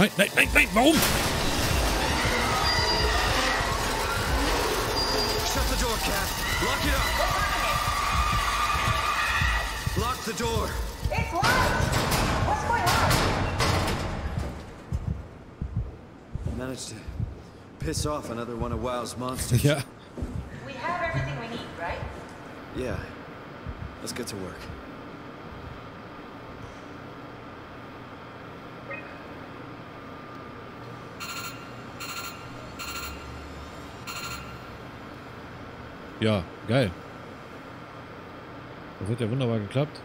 Nein, nein, nein, nein, warum? Shut the door, Cat. Lock it up. Lock the door. It's locked! What's going on? Managed to piss off another one of WoW's monsters. Yeah. We have everything we need, right? Yeah. Let's get to work. Ja, geil. Das hat ja wunderbar geklappt.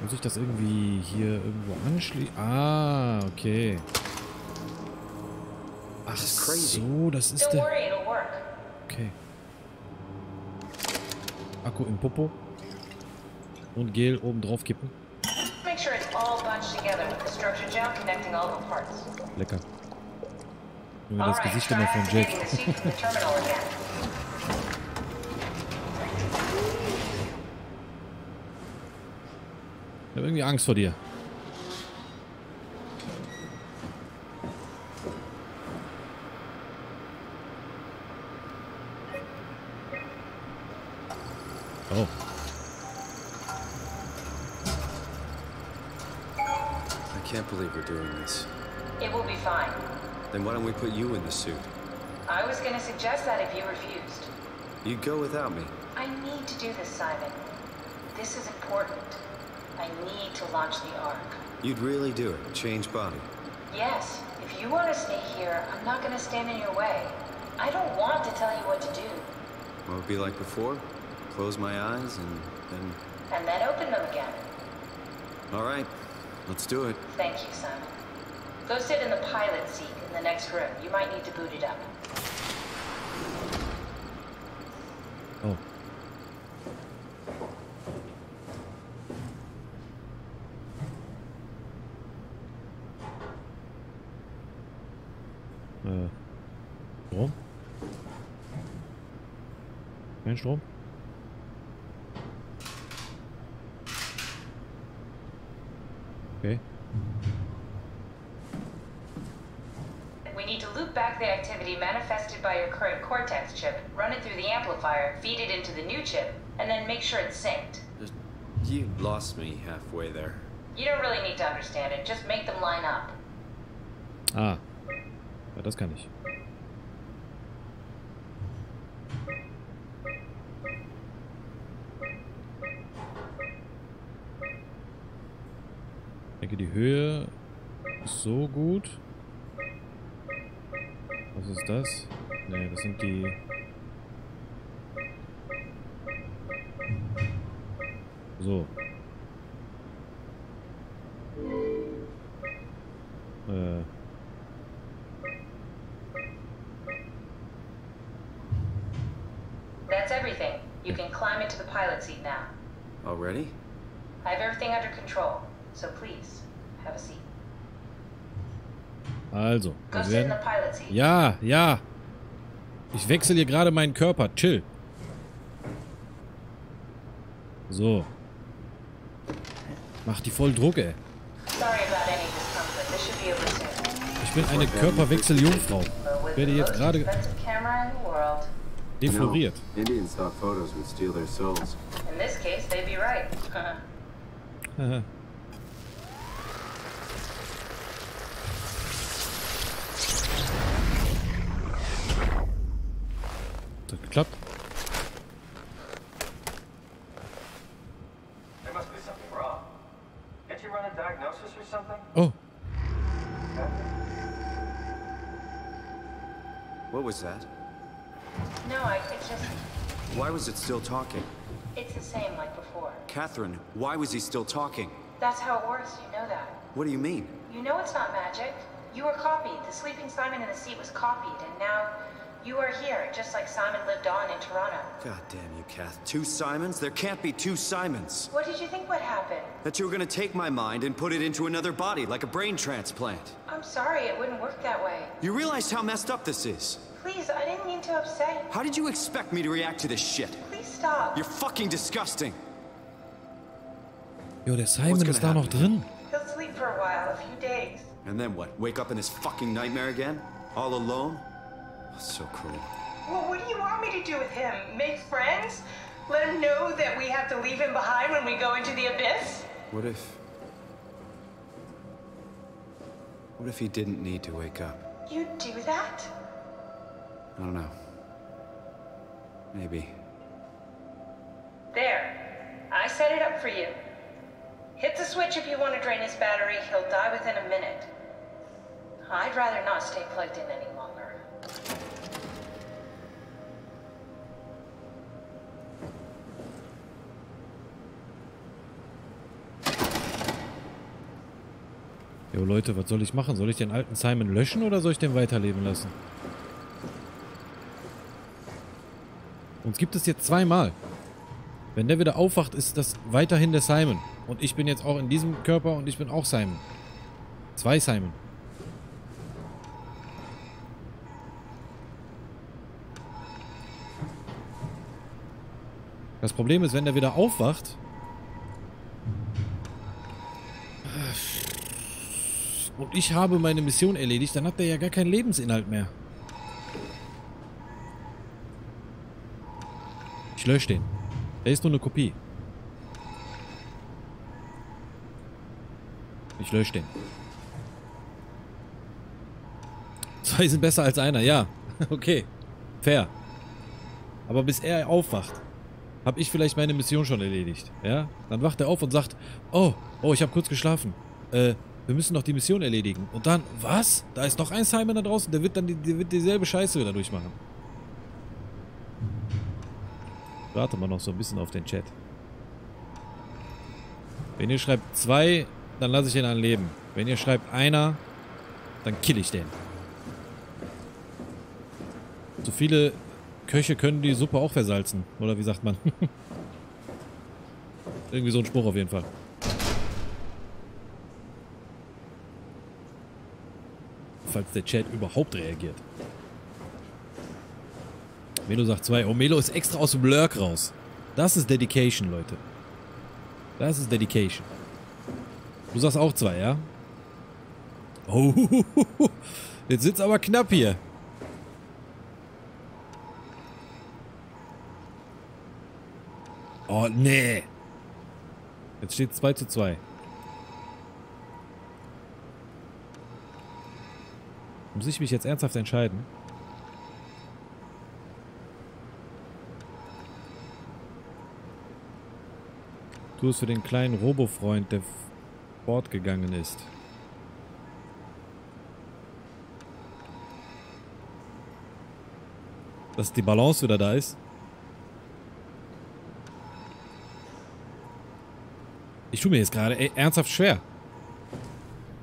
Muss ich das irgendwie hier irgendwo anschließen? Ah, okay. Ach so, das ist Don't der... worry, it'll work. Okay. Akku im Popo. Und Gel oben drauf kippen. Make sure it's all bunched together with the structure gel connecting all the parts. Lecker. Nur das Gesicht immer von Jack. Habe irgendwie Angst vor dir. Oh. I can't believe we're doing this. It will be fine. Then why don't we put you in the suit? I was gonna suggest that if you refused. You'd go without me. I need to do this, Simon. This is important. I need to launch the Ark. You'd really do it. Change body. Yes, if you want to stay here, I'm not gonna stand in your way. I don't want to tell you what to do, What would be like before? Close my eyes and then. and then open them again. All right. Let's do it. Thank you, Simon. Go sit in the pilot seat in the next room. You might need to boot it up. Sure it's synced. You lost me halfway there. You don't really need to understand it, just make them line up. Ah. Ja, das kann ich. Ich denke, die Höhe ist so gut. Was ist das? Ne, das sind die... So. Äh... That's everything. You can climb into the pilot seat now. Already? I have everything under control, so please, have a seat. Also, Go wir sit in werden... the pilot seat. Ja, ja. Ich wechsle hier gerade meinen Körper. Chill. So. Mach die voll Druck, ey. Sorry about any discomfort. This should be over soon. Ich bin eine Körperwechseljungfrau. Werde jetzt gerade defloriert. Indians thought photos would steal their souls. in this case, they'd be right. was that? no, I it just Why was it still talking? it's the same like before. Catherine, why was he still talking? That's how it works. You know that. What do you mean? You know it's not magic. You were copied. The sleeping Simon in the seat was copied, and now you are here, just like Simon lived on in Toronto. God damn you, Kath. Two Simons? There can't be two Simons. What did you think would happen? That you were gonna take my mind and put it into another body, like a brain transplant. I'm sorry, it wouldn't work that way. You realize how messed up this is? Please, I didn't mean to upset you. How did you expect me to react to this shit? Please stop. You're fucking disgusting. jo, der Simon What's ist da noch drin. He'll sleep for a while, a few days. And then what? Wake up in this fucking nightmare again? All alone? So cruel. Well, what do you want me to do with him? Make friends? Let him know that we have to leave him behind when we go into the abyss? What if. What if he didn't need to wake up? You'd do that? I don't know. Maybe. There. I set it up for you. Hit the switch if you want to drain his battery. He'll die within a minute. I'd rather not stay plugged in any longer. Jo Leute, was soll ich machen? Soll ich den alten Simon löschen oder soll ich den weiterleben lassen? Uns gibt es jetzt zweimal. Wenn der wieder aufwacht, ist das weiterhin der Simon. Und ich bin jetzt auch in diesem Körper und ich bin auch Simon. Zwei Simon. Das Problem ist, wenn der wieder aufwacht, und ich habe meine Mission erledigt, dann hat der ja gar keinen Lebensinhalt mehr. Lösche den. Der ist nur eine Kopie. Ich lösche den. Zwei sind besser als einer, ja. Okay. Fair. Aber bis er aufwacht, habe ich vielleicht meine Mission schon erledigt. Ja? Dann wacht er auf und sagt, oh, oh, ich habe kurz geschlafen. Äh, wir müssen noch die Mission erledigen. Und dann, was? Da ist noch ein Simon da draußen, der wird dann die, der wird dieselbe Scheiße wieder durchmachen. Warte mal noch so ein bisschen auf den Chat. Wenn ihr schreibt zwei, dann lasse ich den an leben. Wenn ihr schreibt einer, dann kill ich den. So viele Köche können die Suppe auch versalzen. Oder wie sagt man? Irgendwie so ein Spruch auf jeden Fall. Falls der Chat überhaupt reagiert. Melo sagt 2. Oh, Melo ist extra aus dem Lurk raus. Das ist Dedication, Leute. Das ist Dedication. Du sagst auch 2, ja? Oh, jetzt sitzt aber knapp hier. Oh, nee. Jetzt steht 2 zu 2. Muss ich mich jetzt ernsthaft entscheiden? Tu es für den kleinen Robo-Freund, der fortgegangen ist. Dass die Balance wieder da ist. Ich tue mir jetzt gerade ernsthaft schwer.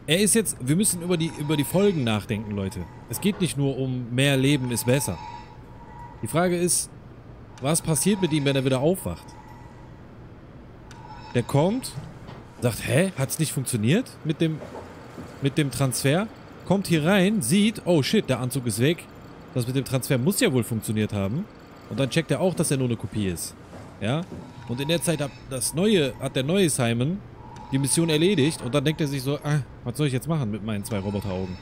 Er ist jetzt... Wir müssen über die, über die Folgen nachdenken, Leute. Es geht nicht nur um mehr Leben ist besser. Die Frage ist, was passiert mit ihm, wenn er wieder aufwacht? Der kommt, sagt, hä, hat's nicht funktioniert mit dem, mit dem Transfer? Kommt hier rein, sieht, oh shit, der Anzug ist weg. Das mit dem Transfer muss ja wohl funktioniert haben. Und dann checkt er auch, dass er nur eine Kopie ist. Ja? Und in der Zeit hat das neue, hat der neue Simon die Mission erledigt und dann denkt er sich so, ah, was soll ich jetzt machen mit meinen zwei Roboteraugen?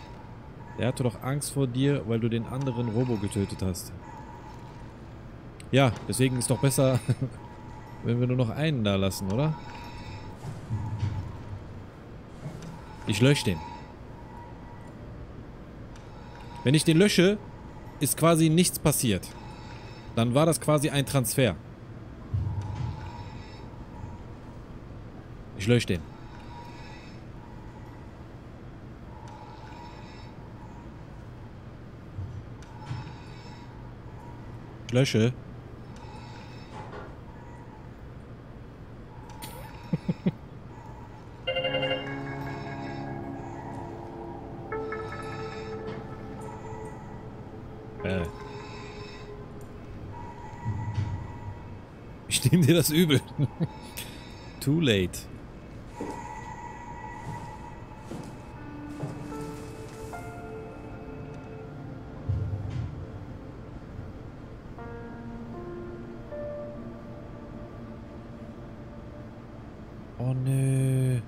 Der hatte doch Angst vor dir, weil du den anderen Robo getötet hast. Ja, deswegen ist doch besser, wenn wir nur noch einen da lassen, oder? Ich lösche den. Wenn ich den lösche, ist quasi nichts passiert. Dann war das quasi ein Transfer. Ich lösche den. Ich lösche. Dir das übel. Too late. Oh nö.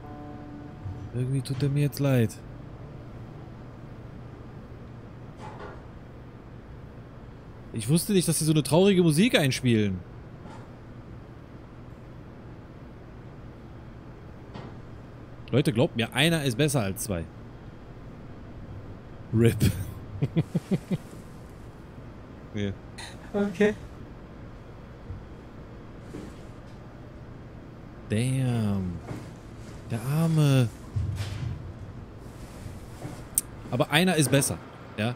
Irgendwie tut er mir jetzt leid. Ich wusste nicht, dass sie so eine traurige Musik einspielen. Leute, glaubt mir, einer ist besser als zwei. RIP. nee. Okay. Damn. Der Arme. Aber einer ist besser. Ja.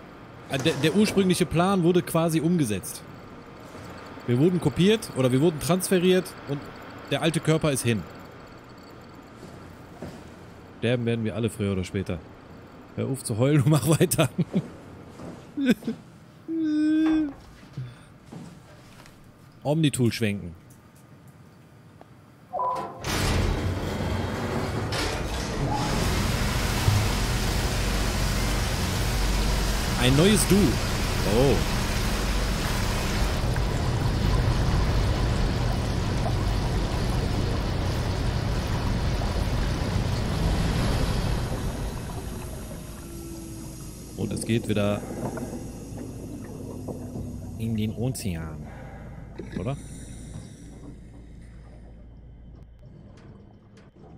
Der, der ursprüngliche Plan wurde quasi umgesetzt. Wir wurden kopiert oder wir wurden transferiert und der alte Körper ist hin. Sterben werden wir alle früher oder später. Hör auf zu heulen und mach weiter. Omnitool schwenken. Ein neues Du. Oh. Geht wieder in den Ozean. Oder?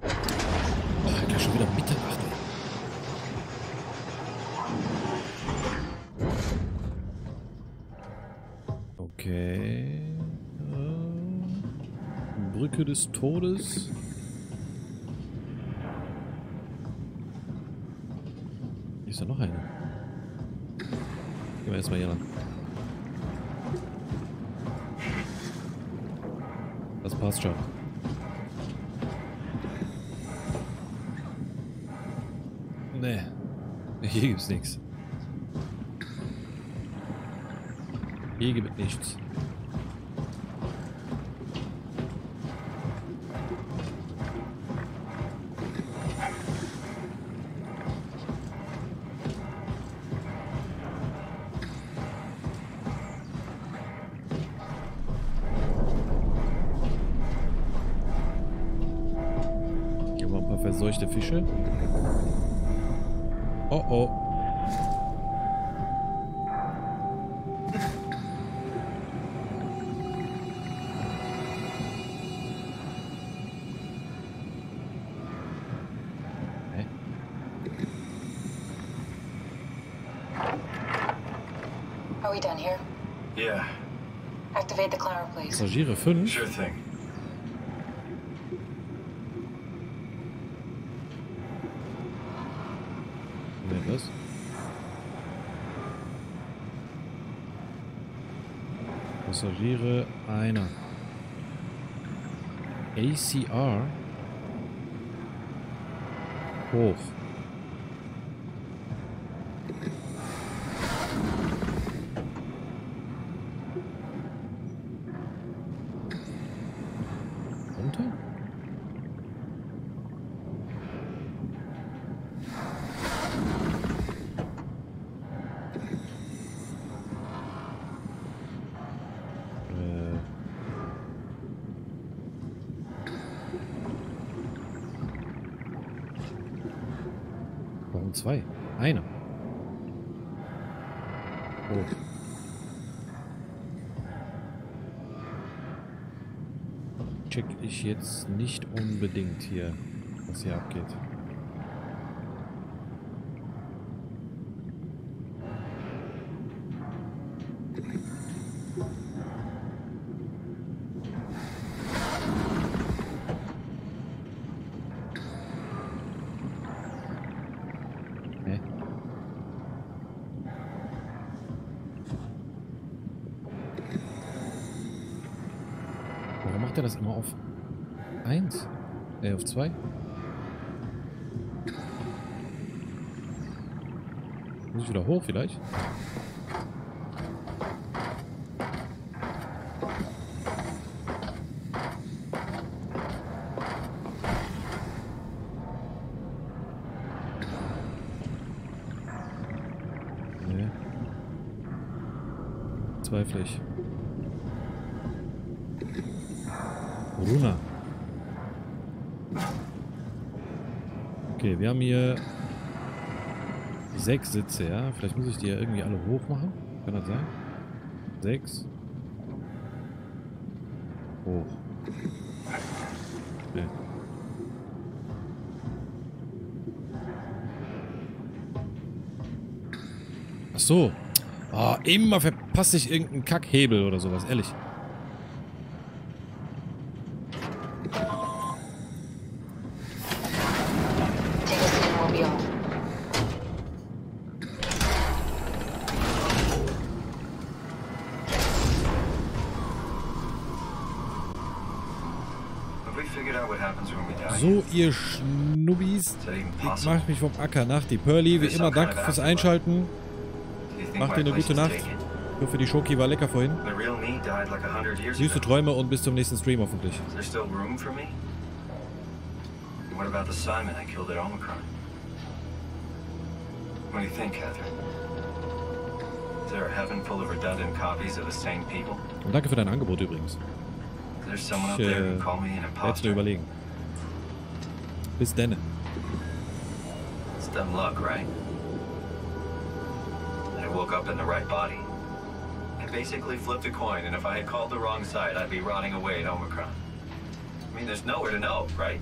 Oh, schon wieder Mitternacht. Okay. Äh, Brücke des Todes. Hier ist da noch eine. Gehen wir erstmal hier ran. Das passt schon. Nee. Hier gibt's nichts. Hier gibt nichts. Passagiere 5. sure thing. Wer was? Passagiere einer. ACR hoch. Runter? Äh. Warum zwei? Einer. Oh. Check ich jetzt nicht unbedingt hier, was hier abgeht. Das immer auf 1? Äh, auf 2? Muss ich wieder hoch vielleicht? Nee. Zweifle ich. Hier sechs Sitze, ja. Vielleicht muss ich die ja irgendwie alle hoch machen. Kann das sein? Sechs. Hoch. Nee. Ach so. Ah, immer verpasse ich irgendeinen Kackhebel oder sowas, ehrlich. So, ihr Schnubbis. Ich possible? mach mich vom Acker nach. Die Pearly, wie immer, danke fürs. Einschalten. Macht dir eine gute Nacht. Ich hoffe, die Schoki war lecker vorhin. Süße. Träume und bis zum nächsten Stream hoffentlich. What about the Simon I killed at Omicron? What do you think, Catherine? Is there a heaven full of redundant copies of the same people? Und danke für dein Angebot übrigens. Is there someone Ich there äh, who can call me an imposter? überlegen. It's dumb luck, right? I woke up in the right body. I basically flipped a coin, and if I had called the wrong side, I'd be rotting away at Omicron. I mean, there's nowhere to know, right?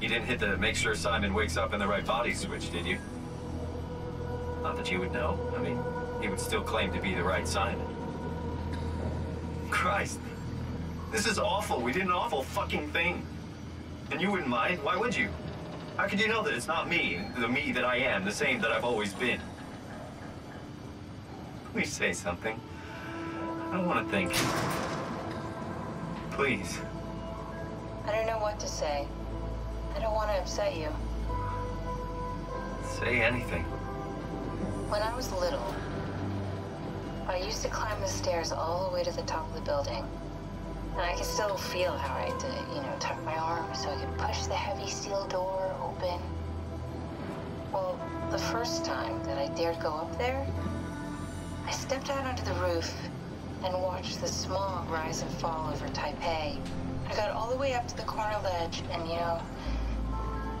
You didn't hit the make sure Simon wakes up in the right body switch, did you? Not that you would know. I mean, he would still claim to be the right Simon. Christ. This is awful. We did an awful fucking thing. And you wouldn't mind? Why would you? How could you know that it's not me, the me that I am, the same that I've always been? Please say something. I don't want to think. Please. I don't know what to say. I don't want to upset you. Say anything. When I was little, I used to climb the stairs all the way to the top of the building. And I can still feel how I had to, you know, tuck my arm so I could push the heavy steel door open. Well, the first time that I dared go up there, I stepped out onto the roof and watched the smog rise and fall over Taipei. I got all the way up to the corner ledge, and you know,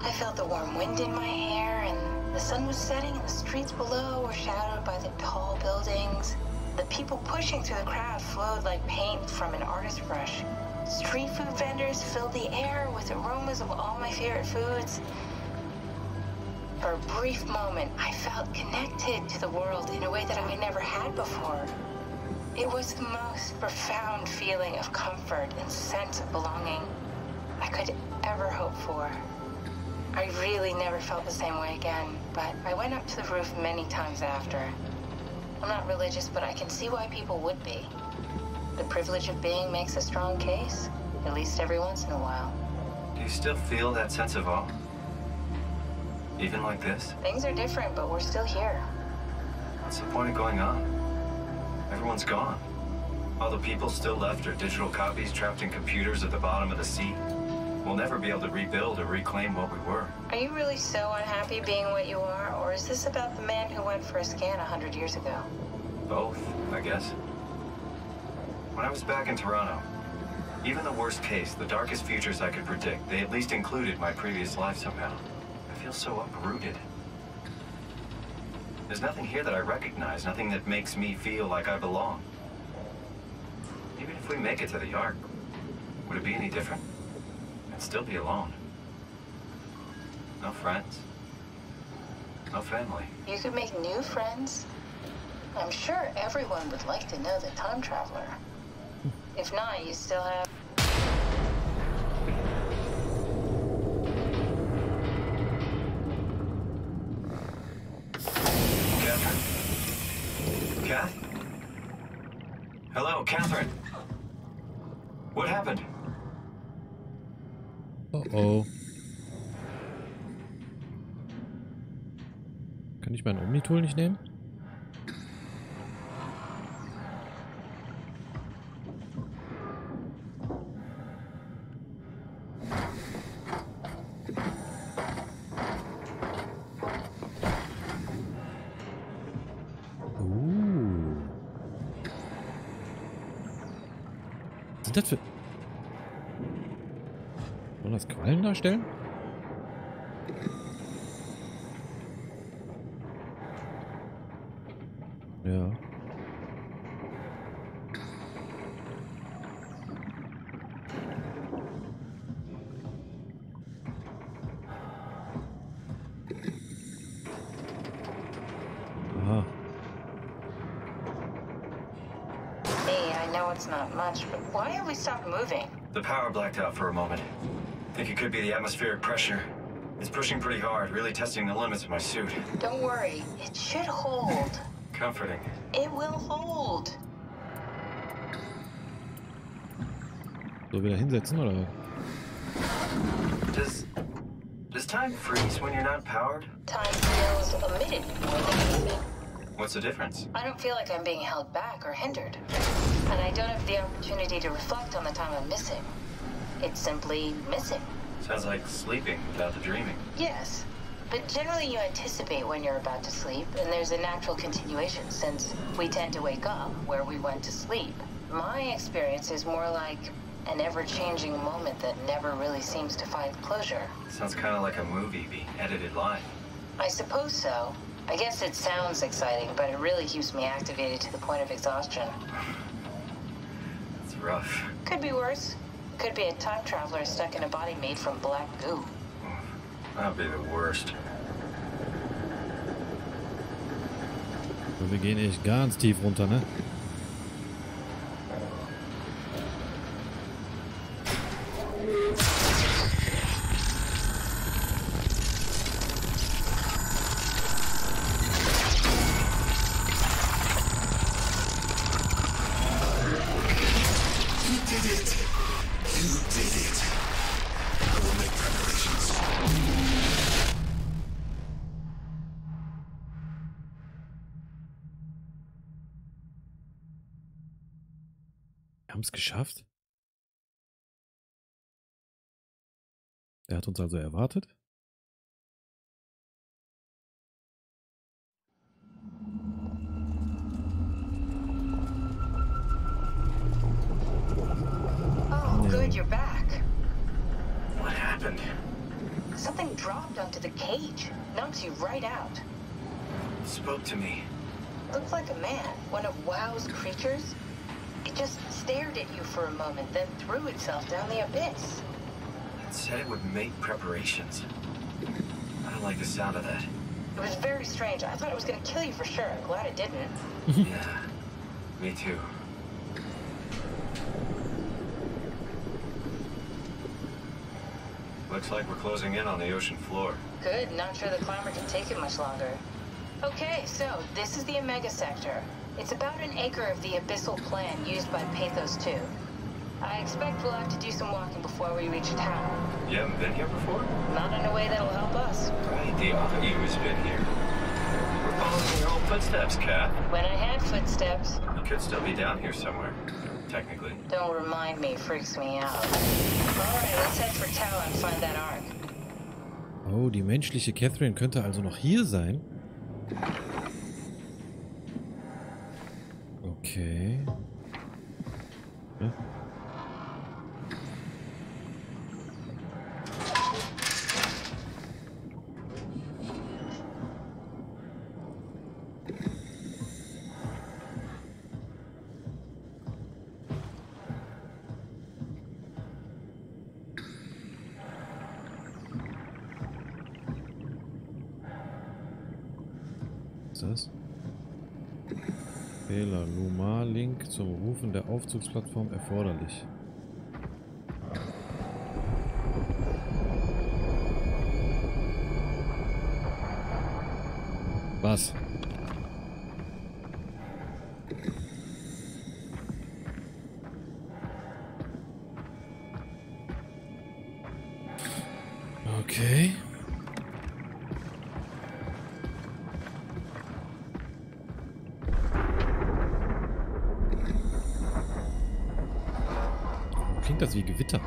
I felt the warm wind in my hair, and the sun was setting, and the streets below were shadowed by the tall buildings. The people pushing through the crowd flowed like paint from an artist's brush. Street food vendors filled the air with aromas of all my favorite foods. For a brief moment, I felt connected to the world in a way that I never had before. It was the most profound feeling of comfort and sense of belonging I could ever hope for. I really never felt the same way again, but I went up to the roof many times after. I'm not religious, but I can see why people would be. The privilege of being makes a strong case, at least every once in a while. Do you still feel that sense of awe? Even like this? Things are different, but we're still here. What's the point of going on? Everyone's gone. All the people still left are digital copies trapped in computers at the bottom of the sea. We'll never be able to rebuild or reclaim what we were. Are you really so unhappy being what you are, or is this about the man who went for a scan a hundred years ago? Both, I guess. When I was back in Toronto, even the worst case, the darkest futures I could predict, they at least included my previous life somehow. I feel so uprooted. There's nothing here that I recognize, nothing that makes me feel like I belong. Even if we make it to the Ark, would it be any different? I'd still be alone. No friends. No family. You could make new friends. I'm sure everyone would like to know the time traveler. If not, you still have. Ich mein Omnitool nicht nehmen? Uh. Sind das für... Wollen das Quallen darstellen? Blacked out for a moment. Think it could be the atmospheric pressure. It's pushing pretty hard, really testing the limits of my suit. Don't worry, it should hold. Comforting. It will hold. So wieder hinsetzen oder? Does does time freeze when you're not powered? Time feels omitted more than moving. What's the difference? I don't feel like I'm being held back or hindered. And I don't have the opportunity to reflect on the time I'm missing. It's simply missing. Sounds like sleeping without the dreaming. Yes. But generally you anticipate when you're about to sleep, and there's a natural continuation since we tend to wake up where we went to sleep. My experience is more like an ever-changing moment that never really seems to find closure. Sounds kind of like a movie being edited live. I suppose so. I guess it sounds exciting, but it really keeps me activated to the point of exhaustion. It's rough. Could be worse. Could be a time traveler stuck in a body made from black goo. That'd be the worst. So, wir gehen echt ganz tief runter, ne? Hat uns also erwartet. Oh, good, you're back. What happened? Something dropped onto the cage. Knocks you right out. Spoke to me. Looks like a man, one of WoW's creatures. It just stared at you for a moment, then threw itself down the abyss. It said it would make preparations. I don't like the sound of that. It was very strange. I thought it was gonna kill you for sure. I'm glad it didn't. yeah, me too. Looks like we're closing in on the ocean floor. Good, not sure the climber can take it much longer. Okay, so this is the Omega Sector. It's about an acre of the abyssal plan used by Pathos 2. I expect we'll have to do some walking before we reach town. You haven't been here before? Not in a way that'll help us. Right, the other you has been here. We're following your old footsteps, Kat. When I had footsteps, You could still be down here somewhere, technically. don't remind me, freaks me out. Alright, let's head for Tau and find that ark. Oh, die menschliche Catherine könnte also noch hier sein. Fehler. Lumar-Link zum Rufen der Aufzugsplattform erforderlich. Was? Klingt das wie Gewitter?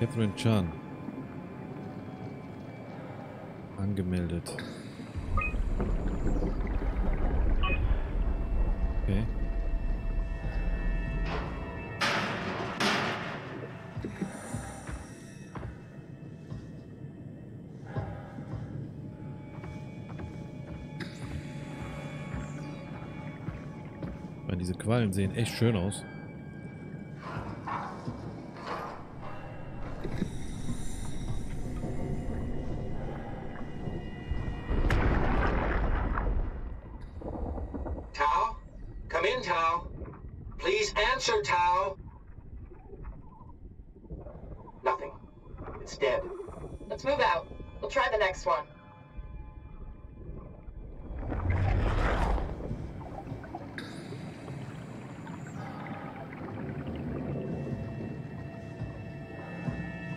Catherine Chan. Angemeldet. Quallen sehen echt schön aus.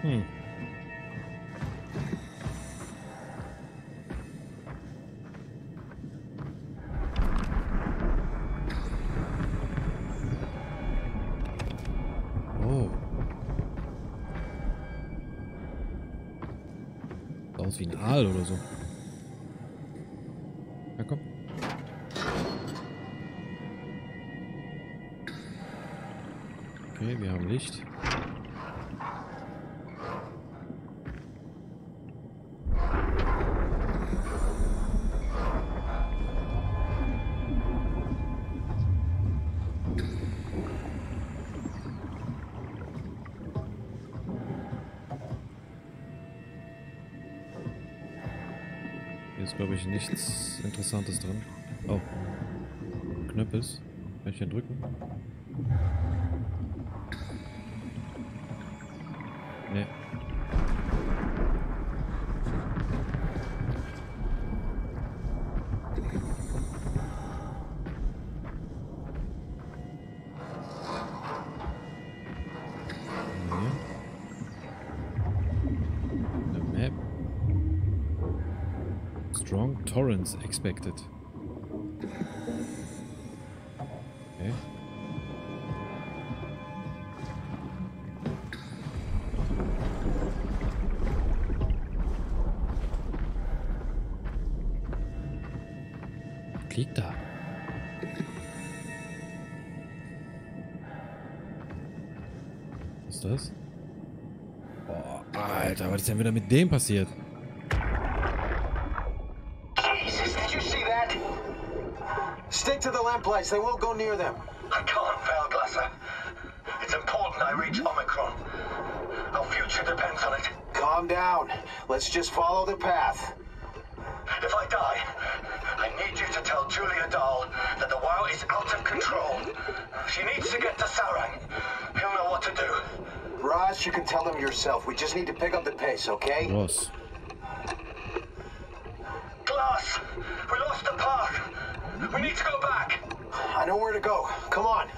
Hm. Oh. Aus wie ein Aal oder so. Glaube ich, nichts Interessantes drin. Oh. Knöppels. Kann ich den drücken? Nee. Torrents expected. Okay. Liegt da? Was ist das? Boah, Alter, was ist denn wieder mit dem passiert? Stick to lamplights. They won't go near them. I can't, Valglasser. It's important I reach Omicron. Our future depends on it. Calm down. Let's just follow the path. If I die, I need you to tell Julia Dahl that the WoW is out of control. She needs to get to Sarang. He'll know what to do. Ross, you can tell them yourself. We just need to pick up the pace, okay? Los. Glass! We lost the path! We need to go back! I know where to go. Come on.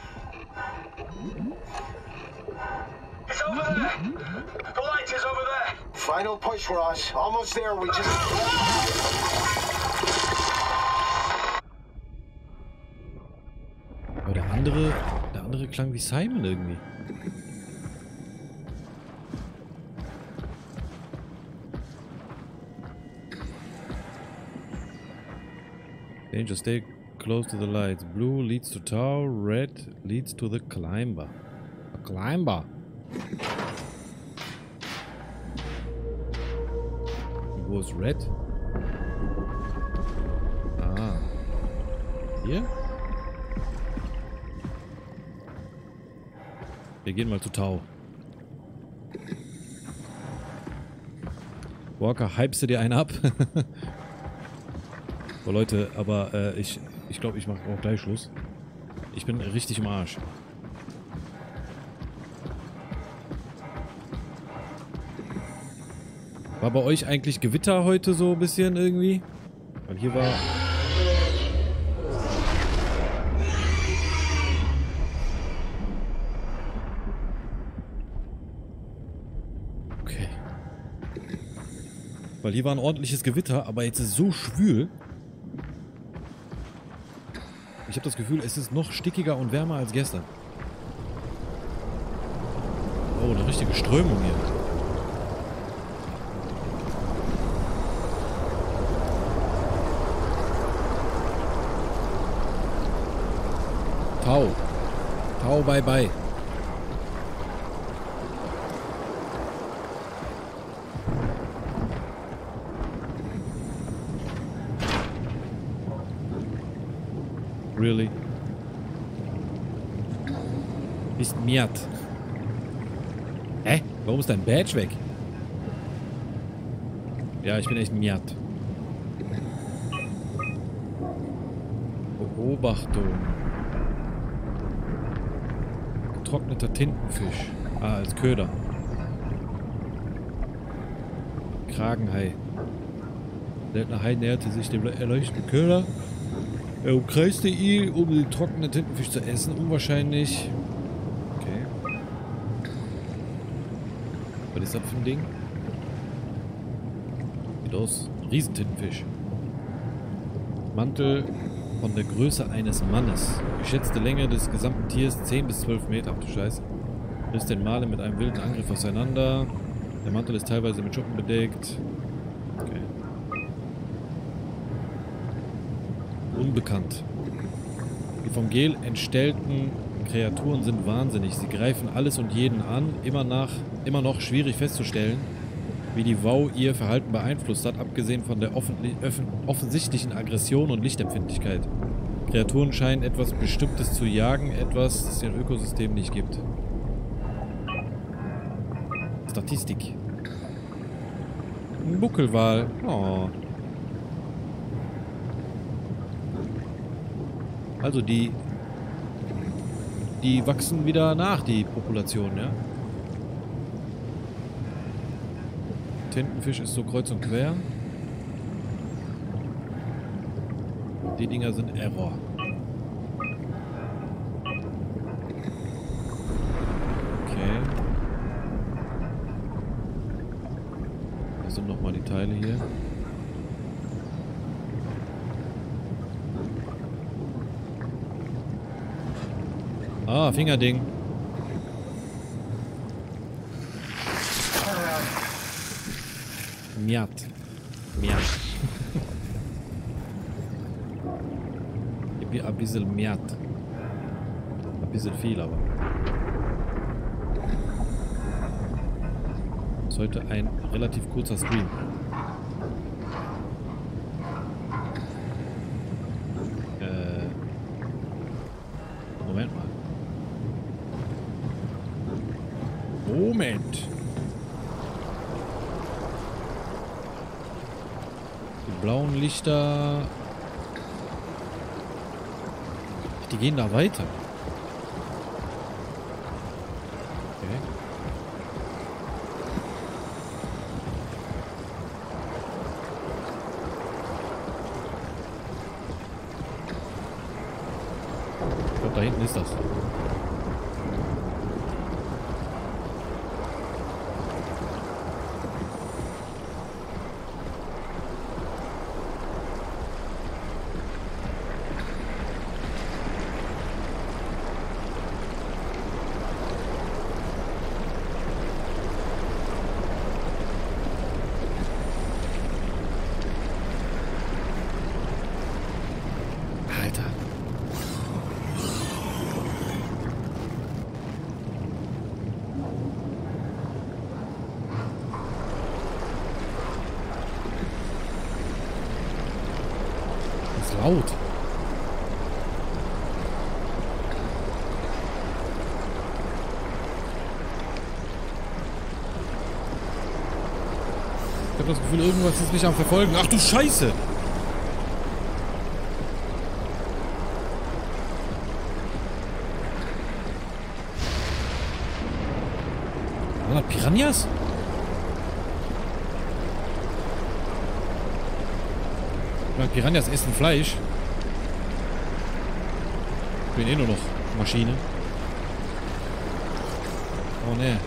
It's over there! The light is over there! Final push, Ross. Almost there. We just. Aber der andere, der andere klang wie Simon irgendwie. Danger, stay close to the lights. Blue leads to tower, red leads to the climber. A climber. Wo ist red? Ah. Hier? Wir gehen mal zu Tau. Walker, hypst du dir einen ab? Boah, Leute, aber äh, ich ich glaube, ich mache auch gleich Schluss. Ich bin richtig im Arsch. War bei euch eigentlich Gewitter heute so ein bisschen irgendwie? Weil hier war... Okay. Weil hier war ein ordentliches Gewitter, aber jetzt ist es so schwül. Ich habe das Gefühl, es ist noch stickiger und wärmer als gestern. Oh, eine richtige Strömung hier. Tau. Tau, bye bye. Really? Ist miert. Hä? Warum ist dein Badge weg? Ja, ich bin echt miert. Beobachtung. Getrockneter Tintenfisch. Ah, als Köder. Kragenhai. Seltener Hai näherte sich dem erleuchteten Köder. Er umkreiste ihn, um den trockenen Tintenfisch zu essen. Unwahrscheinlich. Okay. Was ist das für ein Ding? Sieht aus. Riesentintenfisch. Mantel von der Größe eines Mannes. Geschätzte Länge des gesamten Tiers 10 bis 12 Meter. Ach du Scheiße. Riss den Male mit einem wilden Angriff auseinander. Der Mantel ist teilweise mit Schuppen bedeckt. Unbekannt. Die vom Gel entstellten Kreaturen sind wahnsinnig. Sie greifen alles und jeden an. Immer, nach, immer noch schwierig festzustellen, wie die WoW ihr Verhalten beeinflusst hat, abgesehen von der offensichtlichen Aggression und Lichtempfindlichkeit. Kreaturen scheinen etwas Bestimmtes zu jagen, etwas, das ihr Ökosystem nicht gibt. Statistik. Ein Buckelwal. Oh. Also die die wachsen wieder nach, die Population, ja. Tintenfisch ist so kreuz und quer. Die Dinger sind Error. Okay. Das sind nochmal die Teile hier. Ah, Fingerding. Miat. Miat. Ich bin ein bisschen miat. Ein bisschen viel, aber. Ist heute ein relativ kurzer Stream. Äh. Moment mal. Moment. Die blauen Lichter. Die gehen da weiter. Okay. Da hinten ist das. Alter. Das ist laut. Gefühl, irgendwas ist mich am Verfolgen. Ach du Scheiße! Das Piranhas? Meine, Piranhas essen Fleisch. Ich bin eh nur noch Maschine. Oh ne.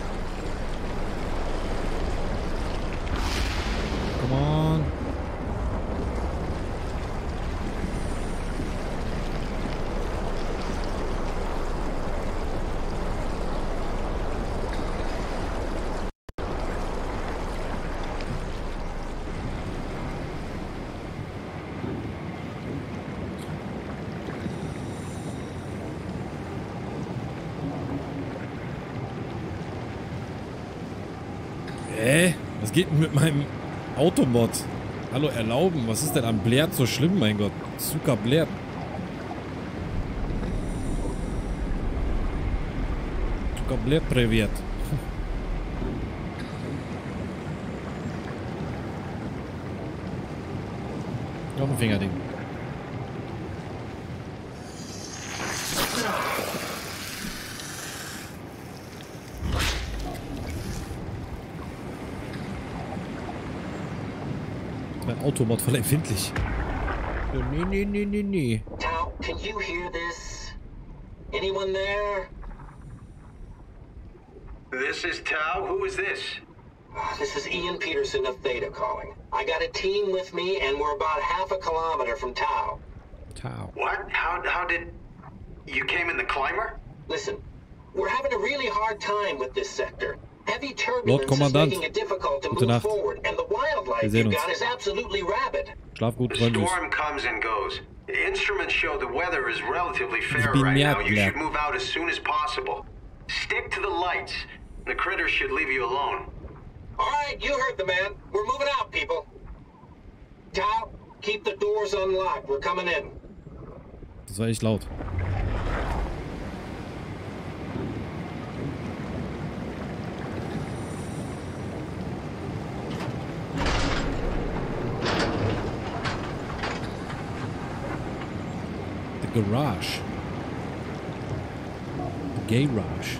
Come on. Hä? Was geht denn mit meinem Automod. Hallo, erlauben. Was ist denn am Blair so schlimm, mein Gott? Zucker Blair. Zucker Blair präviert. Noch ein Fingerding. Mein Automod voll empfindlich. Nee, nee, nee, nee, nee. Tao, can you hear this? Anyone there? This is Tau. Who is this? This is Ian Peterson of Theta calling. I got a team with me, and we're about half a kilometer from Tau. Tau. What? How, how did... You came in the climber? Listen, we're having a really hard time with this sector. Heavy turbulence is Kommandant. making it difficult to Gute move Nacht. forward, and the wildlife Wir sehen you've uns. got is absolutely rabid. Schlaf gut, The träum süß. storm comes and goes. The instruments show the weather is relatively fair bin right now. You merklich. should move out as soon as possible. Stick to the lights. The critters should leave you alone. All right, you heard the man. We're moving out, people. Tau, keep the doors unlocked. We're coming in. Das war echt laut. Garage. Garage.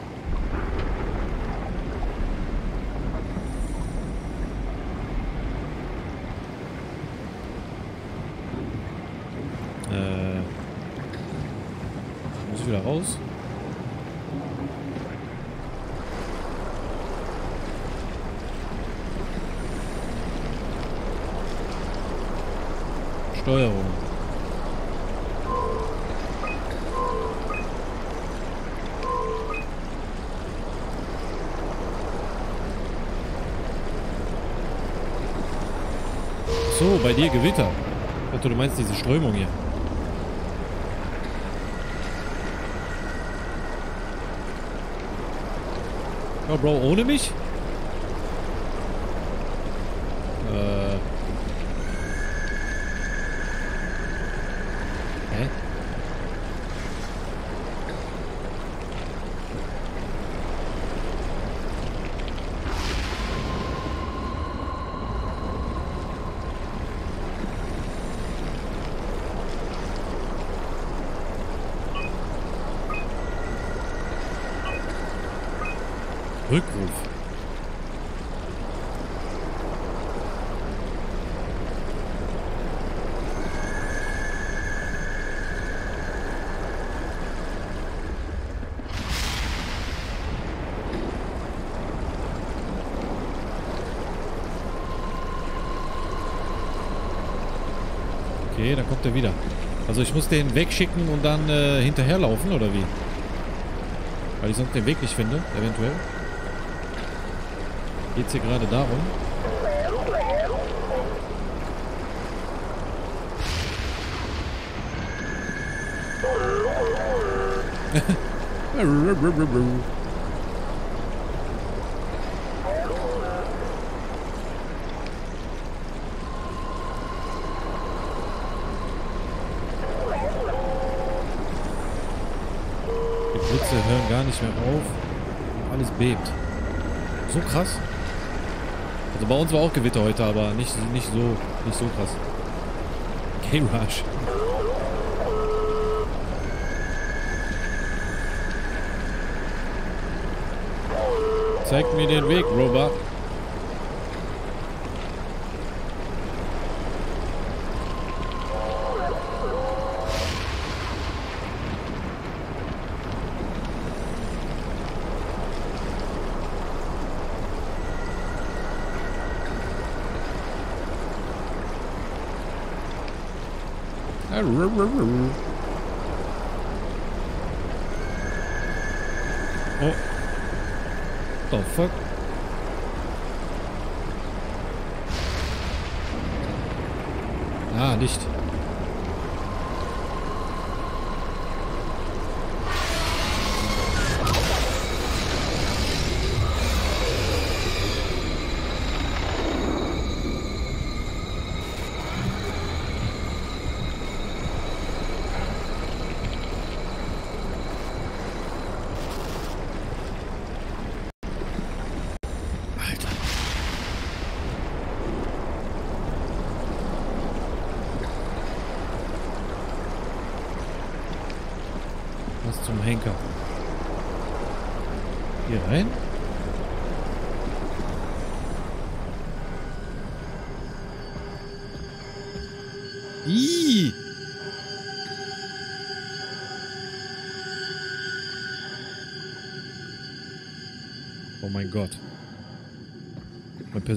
Äh. Muss ich wieder raus? Steuerung. Dir Gewitter. Dachte, du meinst diese Strömung hier. Ja, Bro, ohne mich? Äh. Hä? Rückruf. Okay, dann kommt er wieder. Also ich muss den wegschicken und dann äh, hinterherlaufen, oder wie? Weil ich sonst den Weg nicht finde, eventuell. Geht's hier gerade darum? Die Blitze hören gar nicht mehr auf. Alles bebt. So krass. Also bei uns war auch Gewitter heute, aber nicht, nicht so, nicht so krass. K-Rush. Zeig mir den Weg, Robot. Oh. The fuck? Ah, nicht.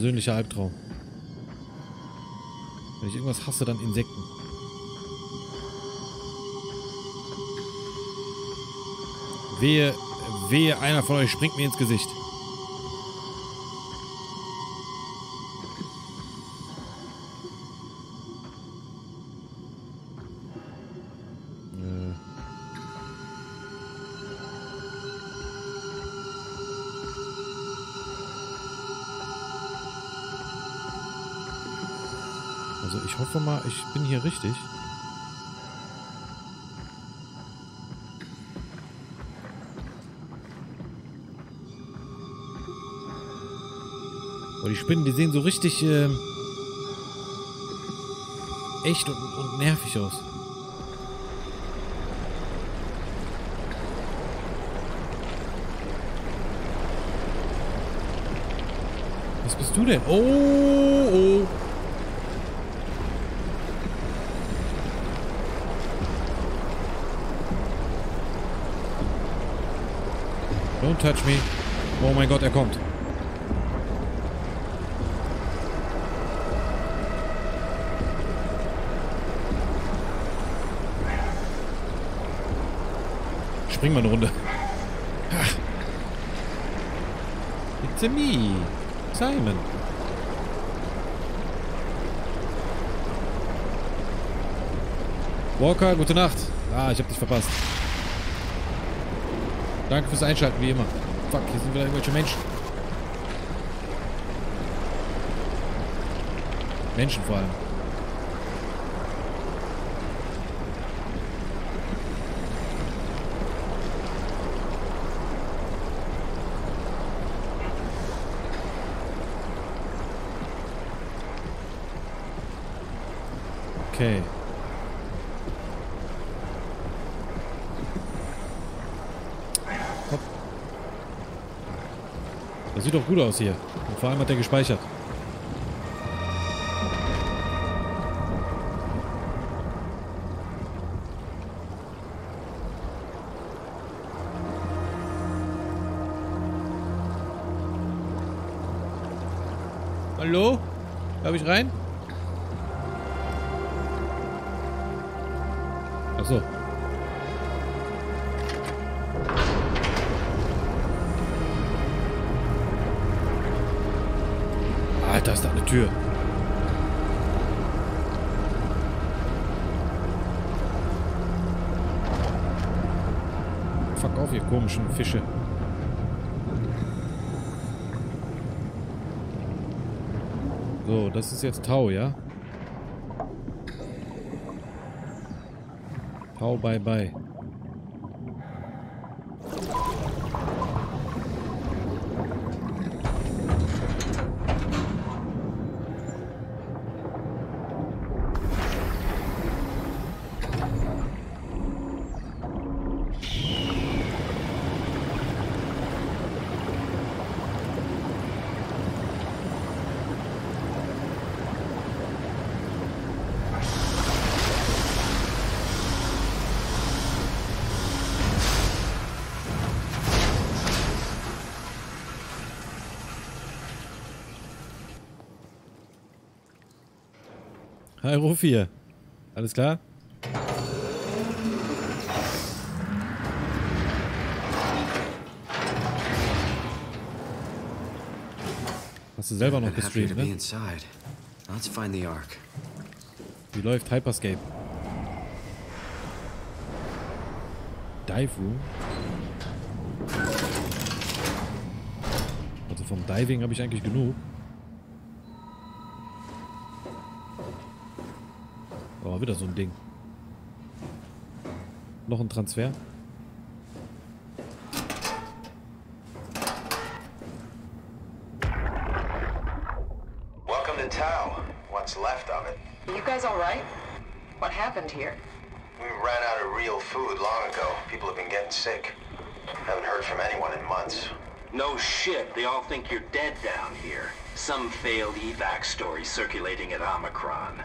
Persönlicher Albtraum. Wenn ich irgendwas hasse, dann Insekten. Wehe, wehe, einer von euch springt mir ins Gesicht. Also ich hoffe mal, ich bin hier richtig. Oh, die Spinnen, die sehen so richtig ähm, echt und, und nervig aus. Was bist du denn? Oh, oh. Don't touch me. Oh mein Gott, er kommt. Spring mal eine Runde. Ha. It's me. Simon. Walker, gute Nacht. Ah, ich hab dich verpasst. Danke fürs Einschalten, wie immer. Fuck, hier sind wieder irgendwelche Menschen. Menschen vor allem. Okay. Hopp. Das sieht doch gut aus hier. Und vor allem hat er gespeichert. Hallo? Darf ich rein? Tür. Fuck auf, ihr komischen Fische. So, das ist jetzt Tau, ja? Tau, bye bye. Hi, Rufi. Alles klar? Hast du selber noch gestreamt, ne? inside. Let's find the Ark. Wie läuft Hyperscape? Dive Room? Also vom Diving habe ich eigentlich genug. Oh, wieder so ein Ding. Noch ein Transfer. Welcome to Tau. What's left of it. You guys alright? What happened here? We ran out of real food long ago. People have been getting sick. Haven't heard from anyone in months. No shit, they all think you're dead down here. Some failed evac story circulating at Omicron.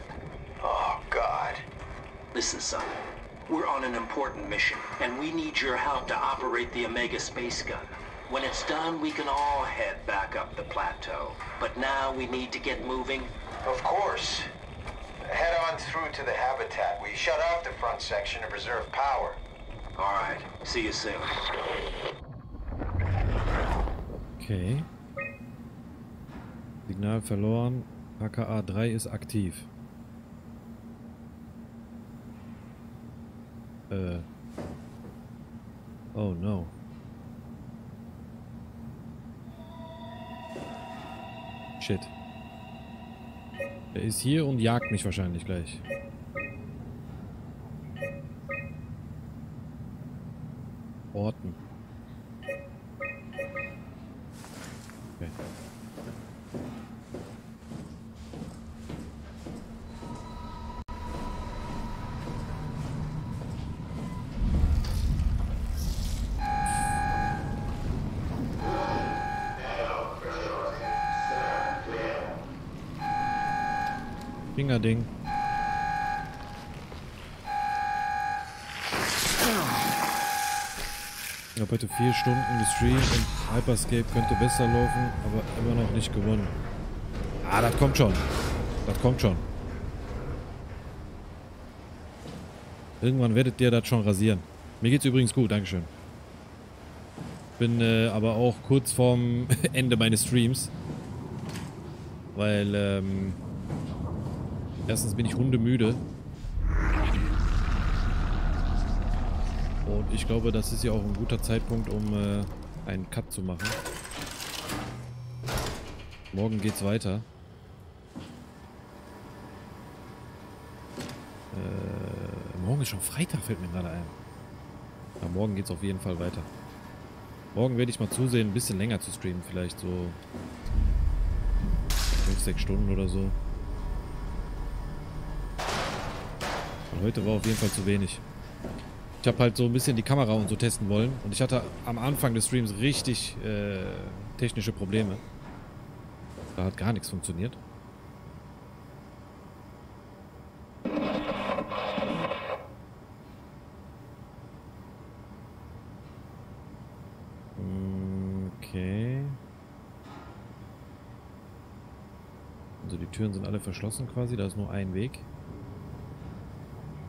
God. Listen, son. We're on an important mission, and we need your help to operate the Omega space gun. When it's done, we can all head back up the plateau. But now we need to get moving. Of course. Head on through to the habitat. We shut off the front section to preserve power. All right. See you soon. Okay. Signal verloren. HKA 3 ist aktiv. Äh. Oh no. Shit. Er ist hier und jagt mich wahrscheinlich gleich. Orten. Fingerding. Ich habe heute vier Stunden gestreamt und Hyperscape könnte besser laufen, aber immer noch nicht gewonnen. Ah, das kommt schon. Das kommt schon. Irgendwann werdet ihr das schon rasieren. Mir geht's übrigens gut, Dankeschön. Bin äh, aber auch kurz vorm Ende meines Streams. Weil, ähm, erstens bin ich hundemüde. Und ich glaube, das ist ja auch ein guter Zeitpunkt, um äh, einen Cut zu machen. Morgen geht's weiter. Äh, morgen ist schon Freitag, fällt mir gerade ein. Ja, morgen geht's auf jeden Fall weiter. Morgen werde ich mal zusehen, ein bisschen länger zu streamen. Vielleicht so 5, 6 Stunden oder so. Heute war auf jeden Fall zu wenig. Ich habe halt so ein bisschen die Kamera und so testen wollen. Und ich hatte am Anfang des Streams richtig äh, technische Probleme. Da hat gar nichts funktioniert. Okay. Also die Türen sind alle verschlossen quasi. Da ist nur ein Weg.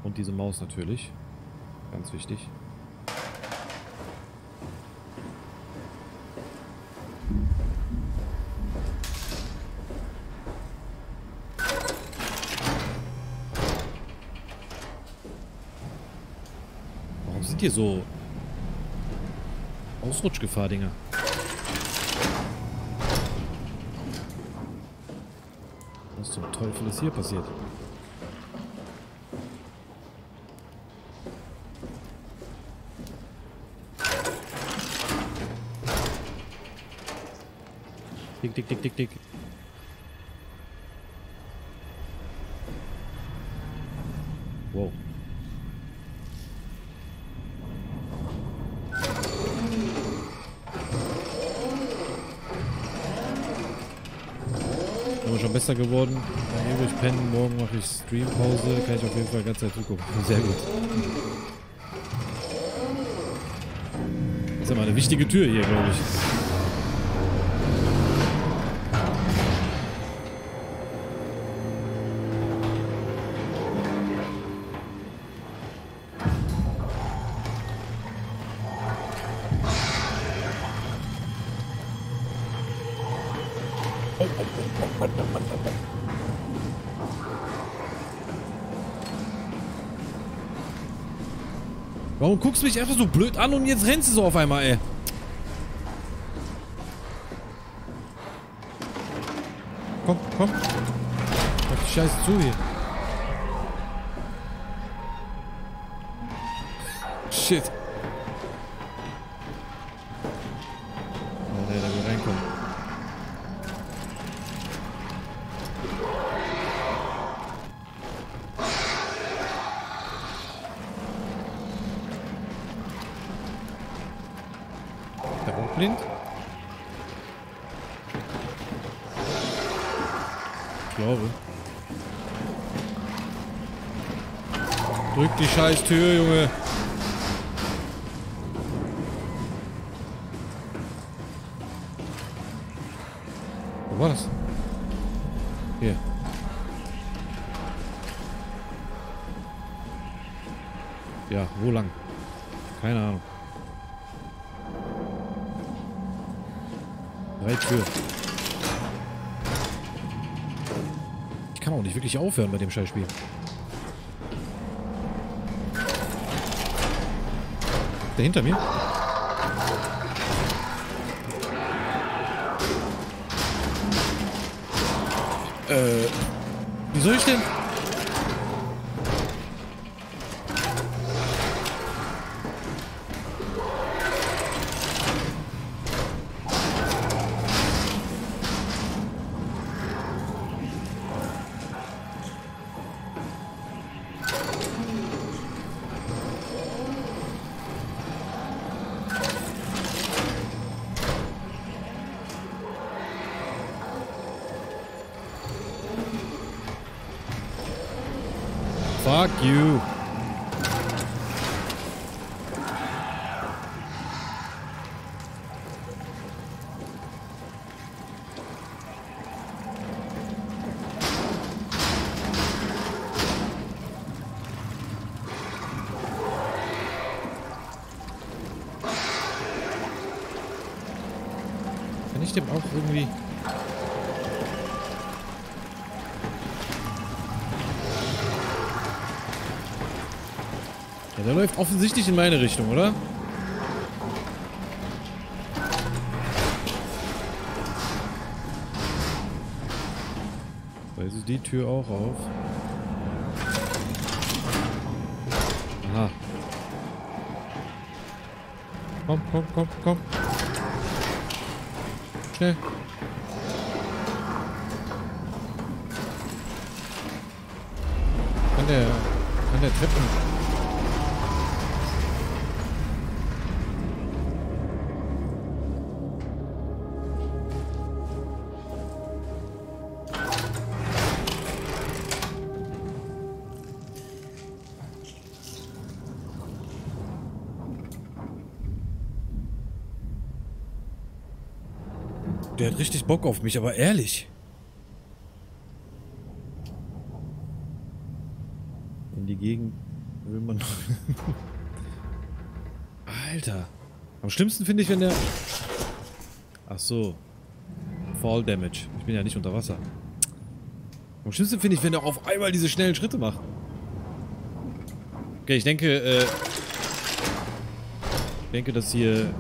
Und diese Maus natürlich. Ganz wichtig. Warum sind hier so Ausrutschgefahr-Dinger? Was zum Teufel ist hier passiert? Dick, dick, dick, dick. Wow. Aber schon besser geworden. Dann übrig pennen. Morgen mache ich Streampause. Kann ich auf jeden Fall ganz Zeit zugucken. Sehr gut. Das ist ja mal eine wichtige Tür hier, glaube ich. Guckst mich einfach so blöd an und jetzt rennst du so auf einmal, ey? Komm, komm. Mach die Scheiße zu hier. Shit. Scheiß Tür, Junge. Wo war das? Hier. Ja, wo lang? Keine Ahnung. Drei Tür. Ich kann auch nicht wirklich aufhören bei dem Scheißspiel. Der hinter Fuck you. Offensichtlich in meine Richtung, oder? Da ist die Tür auch auf. Aha. Komm, komm, komm, komm. Schnell. Kann der, kann der Treppen... hat richtig Bock auf mich, aber ehrlich. In die Gegend will man noch... Alter. Am schlimmsten finde ich, wenn der... Ach so. Fall Damage. Ich bin ja nicht unter Wasser. Am schlimmsten finde ich, wenn er auf einmal diese schnellen Schritte macht. Okay, ich denke, äh... Ich denke, das ist hier ein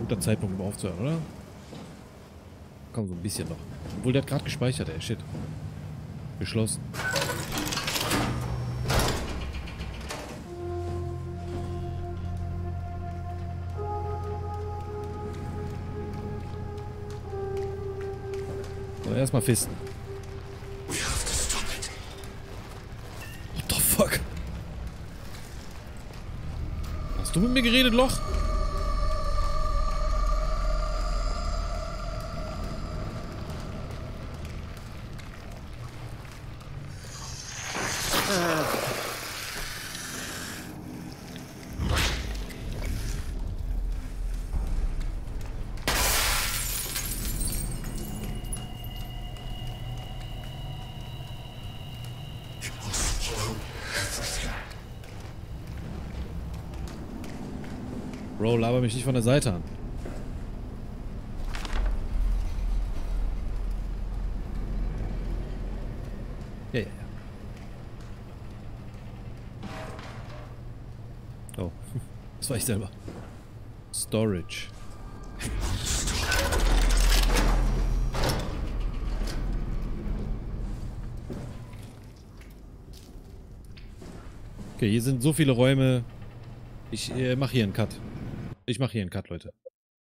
guter Zeitpunkt, um aufzuhören, oder? Komm, so ein bisschen noch. Obwohl, der hat gerade gespeichert, ey. Shit. Geschlossen. So, erstmal fisten. What the fuck? Hast du mit mir geredet, Loch? Laber mich nicht von der Seite an. Ja, ja, ja. Oh, das war ich selber. Storage. Okay, hier sind so viele Räume. Ich äh, mache hier einen Cut. Ich mache hier einen Cut, Leute.